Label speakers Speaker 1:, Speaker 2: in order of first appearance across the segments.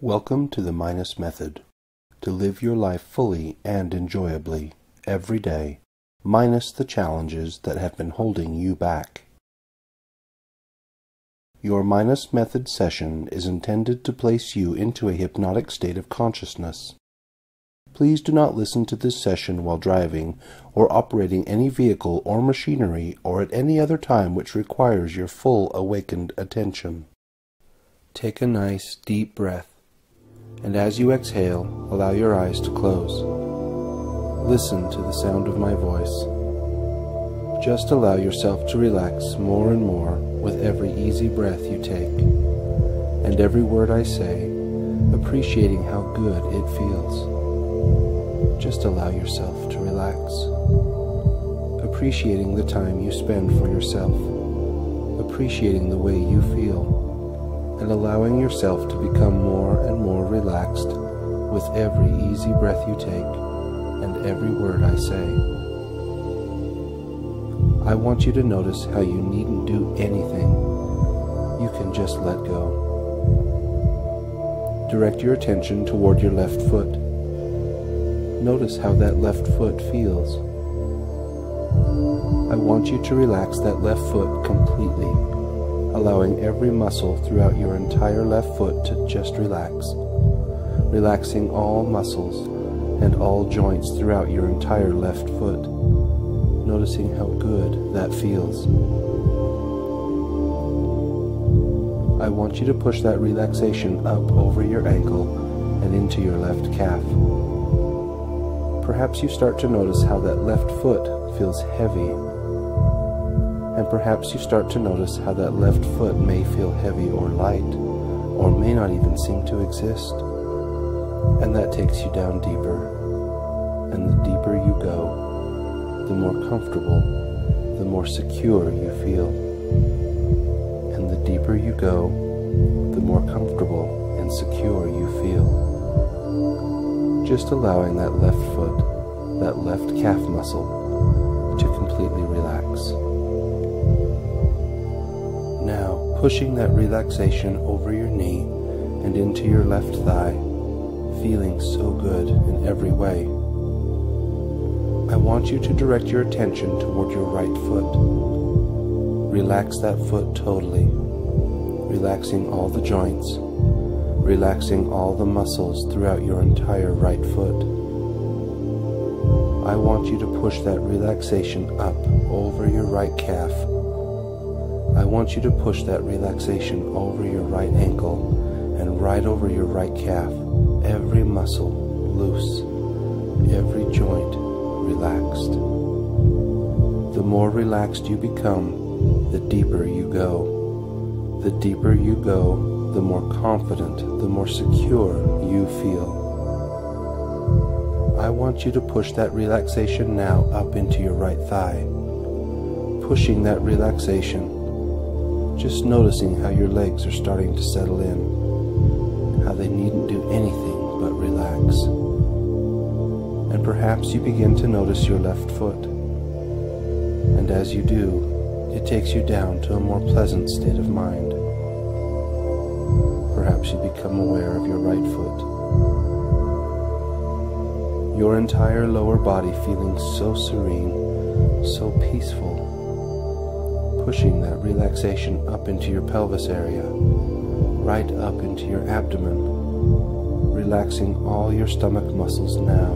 Speaker 1: Welcome to the Minus Method. To live your life fully and enjoyably every day, minus the challenges that have been holding you back. Your Minus Method session is intended to place you into a hypnotic state of consciousness. Please do not listen to this session while driving or operating any vehicle or machinery or at any other time which requires your full awakened attention. Take a nice deep breath, and as you exhale, allow your eyes to close. Listen to the sound of my voice. Just allow yourself to relax more and more with every easy breath you take, and every word I say, appreciating how good it feels. Just allow yourself to relax, appreciating the time you spend for yourself, appreciating the way you feel, and allowing yourself to become more and more relaxed with every easy breath you take and every word I say. I want you to notice how you needn't do anything. You can just let go. Direct your attention toward your left foot Notice how that left foot feels. I want you to relax that left foot completely, allowing every muscle throughout your entire left foot to just relax. Relaxing all muscles and all joints throughout your entire left foot. Noticing how good that feels. I want you to push that relaxation up over your ankle and into your left calf perhaps you start to notice how that left foot feels heavy. And perhaps you start to notice how that left foot may feel heavy or light, or may not even seem to exist. And that takes you down deeper. And the deeper you go, the more comfortable, the more secure you feel. And the deeper you go, the more comfortable and secure you feel just allowing that left foot, that left calf muscle, to completely relax. Pushing that relaxation over your knee and into your left thigh, feeling so good in every way. I want you to direct your attention toward your right foot. Relax that foot totally, relaxing all the joints relaxing all the muscles throughout your entire right foot. I want you to push that relaxation up over your right calf. I want you to push that relaxation over your right ankle and right over your right calf. Every muscle loose, every joint relaxed. The more relaxed you become, the deeper you go. The deeper you go, the more confident, the more secure you feel. I want you to push that relaxation now up into your right thigh. Pushing that relaxation, just noticing how your legs are starting to settle in, how they needn't do anything but relax. And perhaps you begin to notice your left foot. And as you do, it takes you down to a more pleasant state of mind perhaps you become aware of your right foot. Your entire lower body feeling so serene, so peaceful, pushing that relaxation up into your pelvis area, right up into your abdomen, relaxing all your stomach muscles now,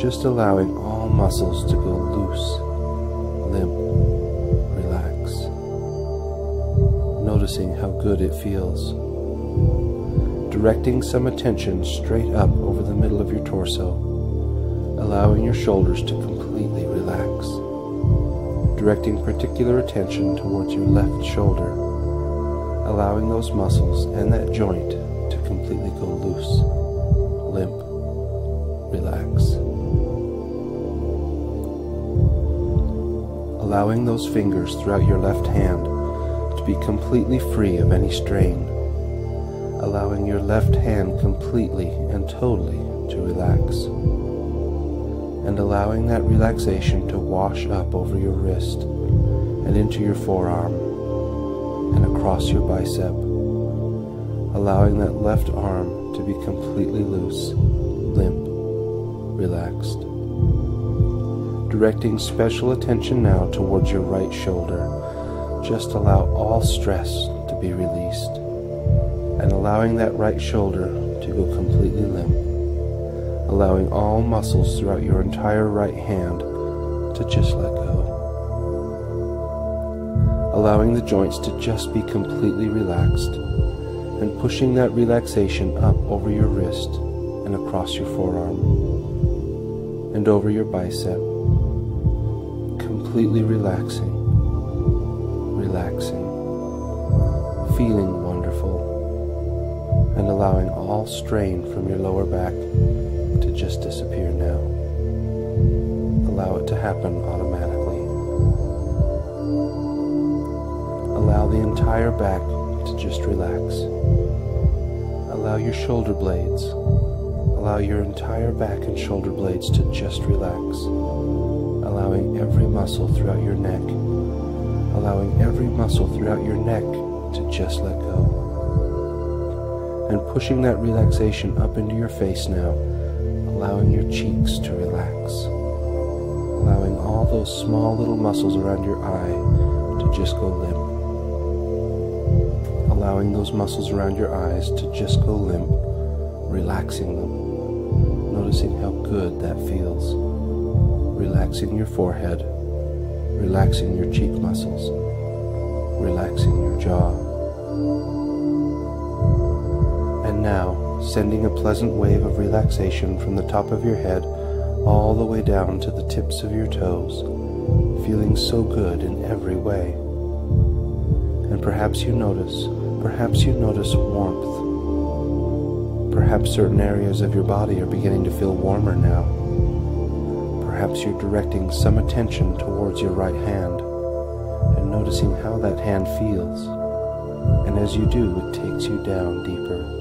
Speaker 1: just allowing all muscles to go loose, limp, relax. noticing how good it feels. Directing some attention straight up over the middle of your torso, allowing your shoulders to completely relax. Directing particular attention towards your left shoulder, allowing those muscles and that joint to completely go loose, limp, relax. Allowing those fingers throughout your left hand to be completely free of any strain, allowing your left hand completely and totally to relax, and allowing that relaxation to wash up over your wrist and into your forearm and across your bicep, allowing that left arm to be completely loose, limp, relaxed. Directing special attention now towards your right shoulder, just allow all stress to be released and allowing that right shoulder to go completely limp, allowing all muscles throughout your entire right hand to just let go, allowing the joints to just be completely relaxed and pushing that relaxation up over your wrist and across your forearm and over your bicep, completely relaxing, relaxing, feeling wonderful, and allowing all strain from your lower back to just disappear now. Allow it to happen automatically. Allow the entire back to just relax. Allow your shoulder blades, allow your entire back and shoulder blades to just relax. Allowing every muscle throughout your neck, allowing every muscle throughout your neck to just let go. And pushing that relaxation up into your face now, allowing your cheeks to relax. Allowing all those small little muscles around your eye to just go limp allowing those muscles around your eyes to just go limp, relaxing them, noticing how good that feels, relaxing your forehead, relaxing your cheek muscles, relaxing your jaw. And now, sending a pleasant wave of relaxation from the top of your head all the way down to the tips of your toes, feeling so good in every way. And perhaps you notice Perhaps you notice warmth. Perhaps certain areas of your body are beginning to feel warmer now. Perhaps you're directing some attention towards your right hand and noticing how that hand feels. And as you do, it takes you down deeper.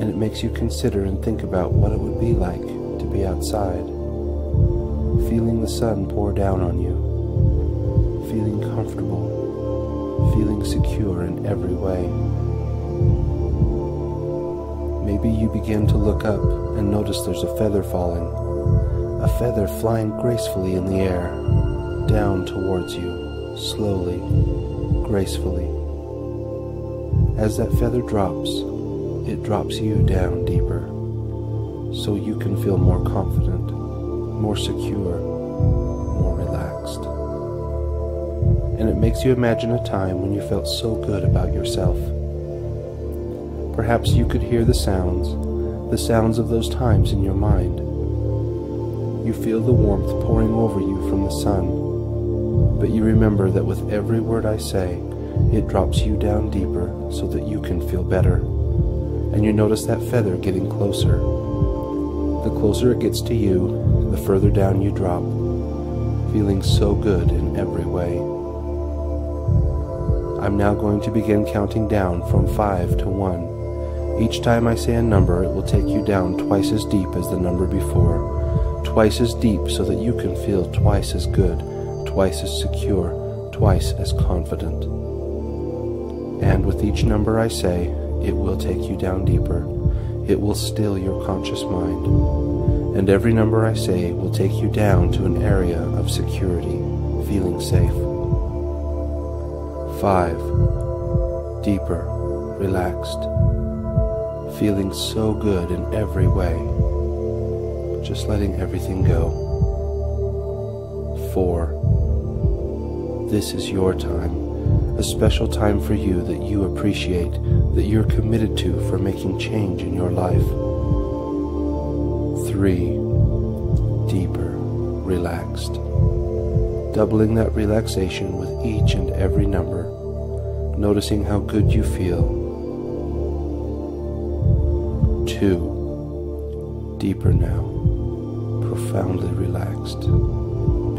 Speaker 1: And it makes you consider and think about what it would be like to be outside, feeling the sun pour down on you, feeling comfortable feeling secure in every way. Maybe you begin to look up and notice there's a feather falling, a feather flying gracefully in the air, down towards you, slowly, gracefully. As that feather drops, it drops you down deeper, so you can feel more confident, more secure, more relaxed and it makes you imagine a time when you felt so good about yourself. Perhaps you could hear the sounds, the sounds of those times in your mind. You feel the warmth pouring over you from the sun, but you remember that with every word I say, it drops you down deeper so that you can feel better. And you notice that feather getting closer. The closer it gets to you, the further down you drop, feeling so good in every way. I'm now going to begin counting down from 5 to 1. Each time I say a number, it will take you down twice as deep as the number before. Twice as deep so that you can feel twice as good, twice as secure, twice as confident. And with each number I say, it will take you down deeper. It will still your conscious mind. And every number I say will take you down to an area of security, feeling safe. Five. Deeper, relaxed, feeling so good in every way, just letting everything go. Four. This is your time, a special time for you that you appreciate, that you're committed to for making change in your life. Three. Deeper, relaxed doubling that relaxation with each and every number, noticing how good you feel. Two, deeper now, profoundly relaxed,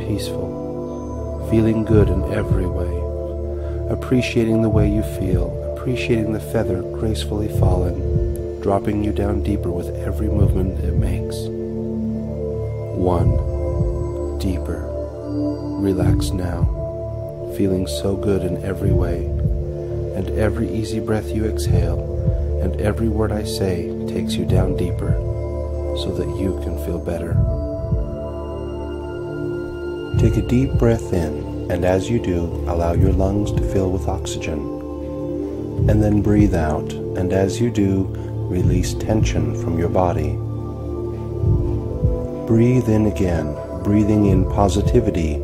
Speaker 1: peaceful, feeling good in every way, appreciating the way you feel, appreciating the feather gracefully falling, dropping you down deeper with every movement it makes. One, deeper Relax now, feeling so good in every way, and every easy breath you exhale, and every word I say takes you down deeper so that you can feel better. Take a deep breath in, and as you do, allow your lungs to fill with oxygen. And then breathe out, and as you do, release tension from your body. Breathe in again, breathing in positivity,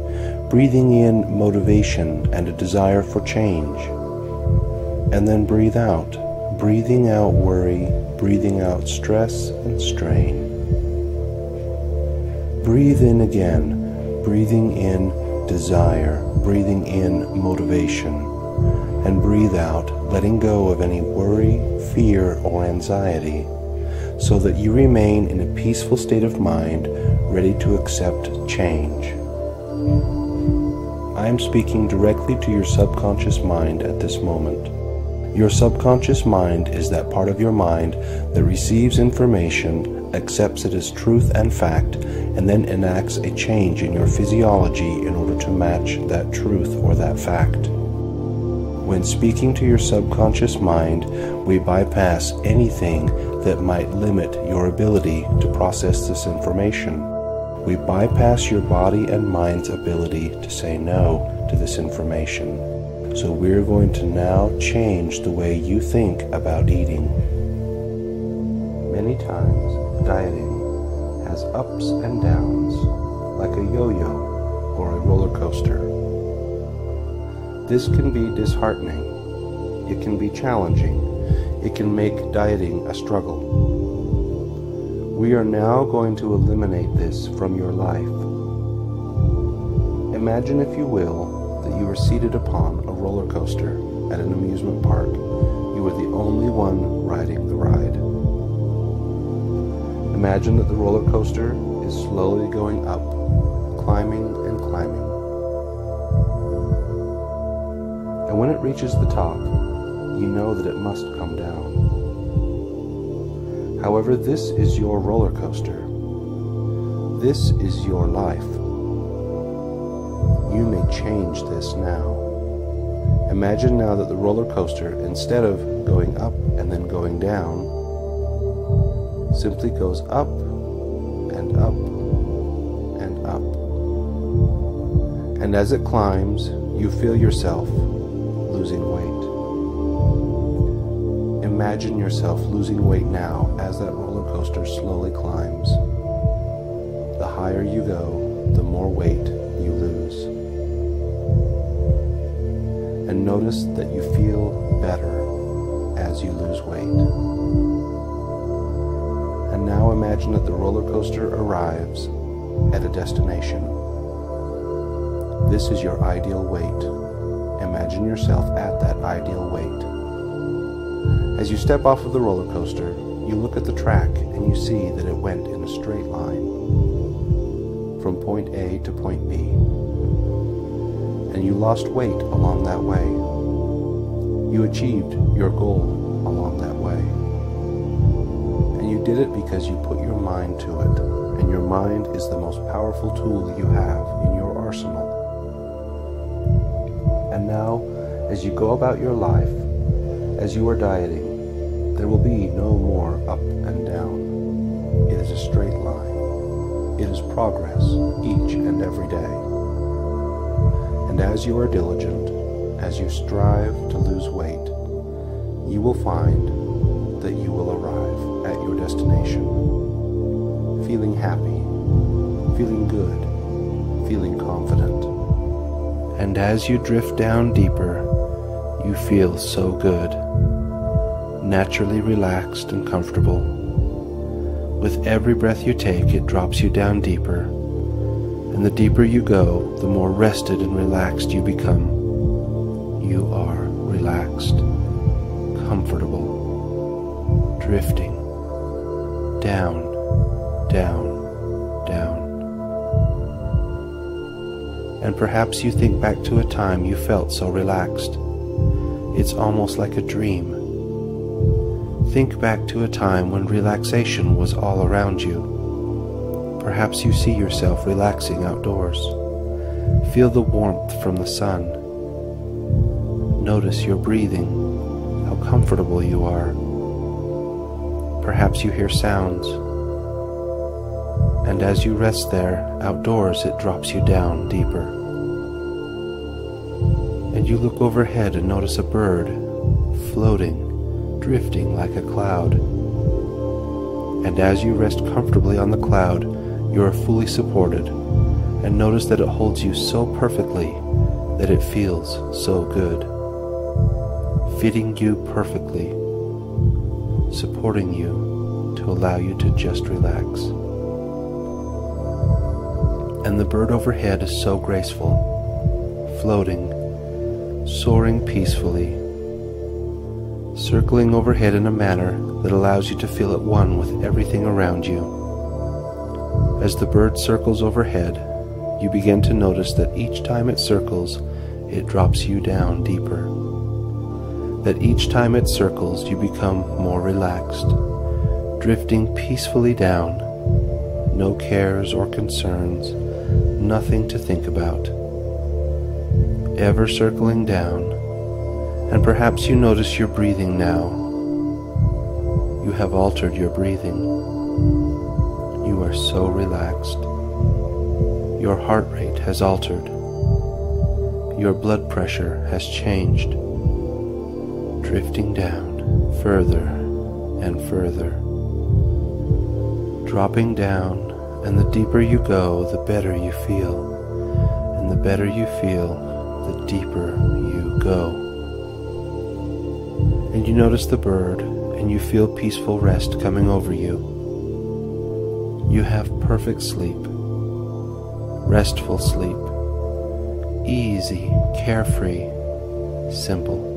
Speaker 1: breathing in motivation and a desire for change. And then breathe out, breathing out worry, breathing out stress and strain. Breathe in again, breathing in desire, breathing in motivation, and breathe out, letting go of any worry, fear, or anxiety, so that you remain in a peaceful state of mind, ready to accept change. I am speaking directly to your subconscious mind at this moment. Your subconscious mind is that part of your mind that receives information, accepts it as truth and fact, and then enacts a change in your physiology in order to match that truth or that fact. When speaking to your subconscious mind, we bypass anything that might limit your ability to process this information. We bypass your body and mind's ability to say no to this information. So we're going to now change the way you think about eating. Many times, dieting has ups and downs, like a yo-yo or a roller coaster. This can be disheartening. It can be challenging. It can make dieting a struggle. We are now going to eliminate this from your life. Imagine, if you will, that you are seated upon a roller coaster at an amusement park. You are the only one riding the ride. Imagine that the roller coaster is slowly going up, climbing and climbing. And when it reaches the top, you know that it must come down. However, this is your roller coaster. This is your life. You may change this now. Imagine now that the roller coaster, instead of going up and then going down, simply goes up and up and up. And as it climbs, you feel yourself losing weight. Imagine yourself losing weight now as that roller coaster slowly climbs. The higher you go, the more weight you lose. And notice that you feel better as you lose weight. And now imagine that the roller coaster arrives at a destination. This is your ideal weight. Imagine yourself at that ideal weight. As you step off of the roller coaster, you look at the track and you see that it went in a straight line from point A to point B. And you lost weight along that way. You achieved your goal did it because you put your mind to it. And your mind is the most powerful tool you have in your arsenal. And now, as you go about your life, as you are dieting, there will be no more up and down. It is a straight line. It is progress each and every day. And as you are diligent, as you strive to lose weight, you will find that you will arrive destination. Feeling happy, feeling good, feeling confident. And as you drift down deeper, you feel so good, naturally relaxed and comfortable. With every breath you take, it drops you down deeper, and the deeper you go, the more rested and relaxed you become. You are relaxed, comfortable, drifting down, down, down. And perhaps you think back to a time you felt so relaxed. It's almost like a dream. Think back to a time when relaxation was all around you. Perhaps you see yourself relaxing outdoors. Feel the warmth from the sun. Notice your breathing how comfortable you are. Perhaps you hear sounds. And as you rest there, outdoors, it drops you down deeper. And you look overhead and notice a bird floating, drifting like a cloud. And as you rest comfortably on the cloud, you are fully supported, and notice that it holds you so perfectly that it feels so good, fitting you perfectly, supporting you to allow you to just relax. And the bird overhead is so graceful, floating, soaring peacefully, circling overhead in a manner that allows you to feel at one with everything around you. As the bird circles overhead, you begin to notice that each time it circles, it drops you down deeper. That each time it circles, you become more relaxed, drifting peacefully down, no cares or concerns, nothing to think about. Ever circling down, and perhaps you notice your breathing now. You have altered your breathing. You are so relaxed. Your heart rate has altered. Your blood pressure has changed, drifting down further and further. Dropping down, and the deeper you go, the better you feel. And the better you feel, the deeper you go. And you notice the bird, and you feel peaceful rest coming over you. You have perfect sleep restful sleep, easy, carefree, simple.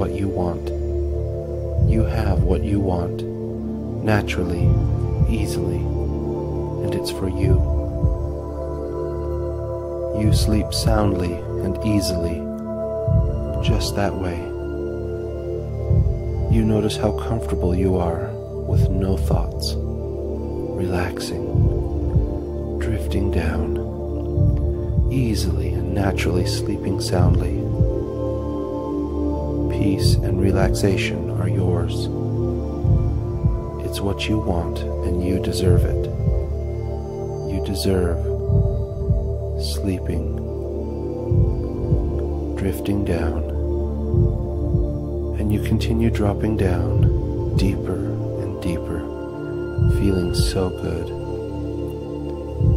Speaker 1: What you want. You have what you want, naturally, easily, and it's for you. You sleep soundly and easily, just that way. You notice how comfortable you are with no thoughts, relaxing drifting down, easily and naturally sleeping soundly. Peace and relaxation are yours. It's what you want and you deserve it. You deserve sleeping, drifting down, and you continue dropping down deeper and deeper, feeling so good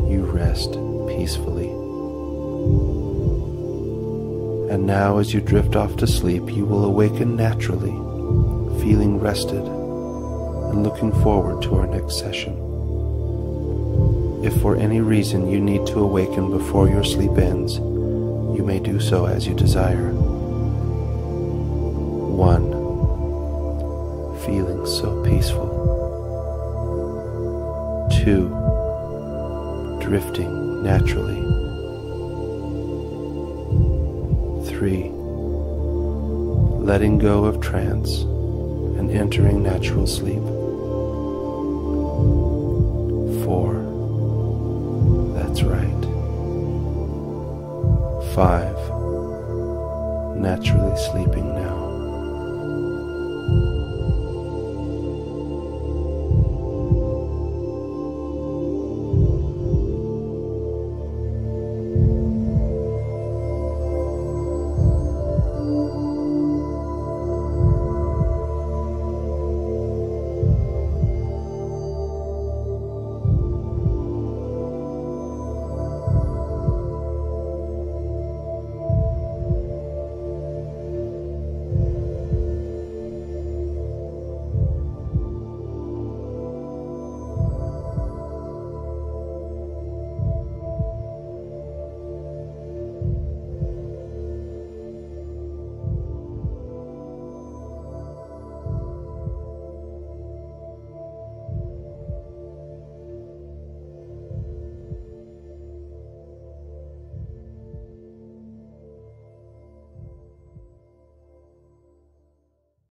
Speaker 1: you rest peacefully. And now, as you drift off to sleep, you will awaken naturally, feeling rested and looking forward to our next session. If for any reason you need to awaken before your sleep ends, you may do so as you desire. 1. Feeling so peaceful. 2 drifting naturally. Letting go of trance and entering natural sleep. 4. That's right. 5. Naturally sleeping now.